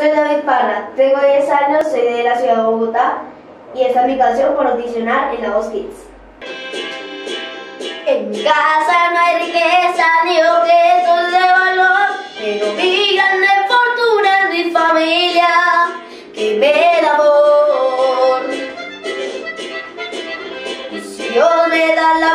Soy David Parra, tengo 10 años, soy de la ciudad de Bogotá y esta es mi canción por audicionar en La Voz Kids. En mi casa no hay riqueza ni objetos de valor, pero mi gran fortuna es mi familia que me da amor. Y si Dios me da la